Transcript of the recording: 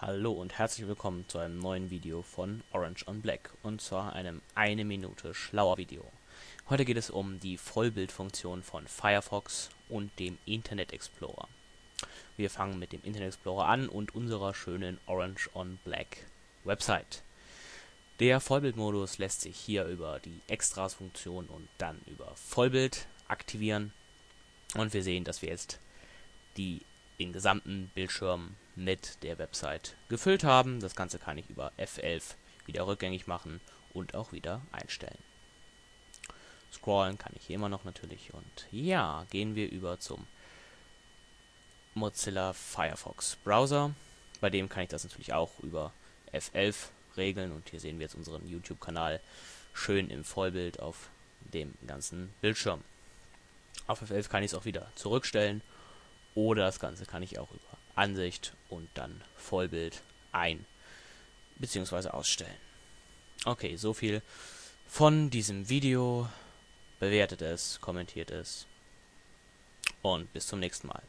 Hallo und herzlich willkommen zu einem neuen Video von Orange on Black und zwar einem eine Minute schlauer Video. Heute geht es um die Vollbildfunktion von Firefox und dem Internet Explorer. Wir fangen mit dem Internet Explorer an und unserer schönen Orange on Black Website. Der Vollbildmodus lässt sich hier über die Extras-Funktion und dann über Vollbild aktivieren und wir sehen, dass wir jetzt die den gesamten Bildschirm mit der Website gefüllt haben. Das Ganze kann ich über F11 wieder rückgängig machen und auch wieder einstellen. Scrollen kann ich hier immer noch natürlich. Und ja, gehen wir über zum Mozilla Firefox Browser. Bei dem kann ich das natürlich auch über F11 regeln. Und hier sehen wir jetzt unseren YouTube-Kanal schön im Vollbild auf dem ganzen Bildschirm. Auf F11 kann ich es auch wieder zurückstellen oder das Ganze kann ich auch über Ansicht und dann Vollbild ein- bzw. ausstellen. Okay, so viel von diesem Video. Bewertet es, kommentiert es und bis zum nächsten Mal.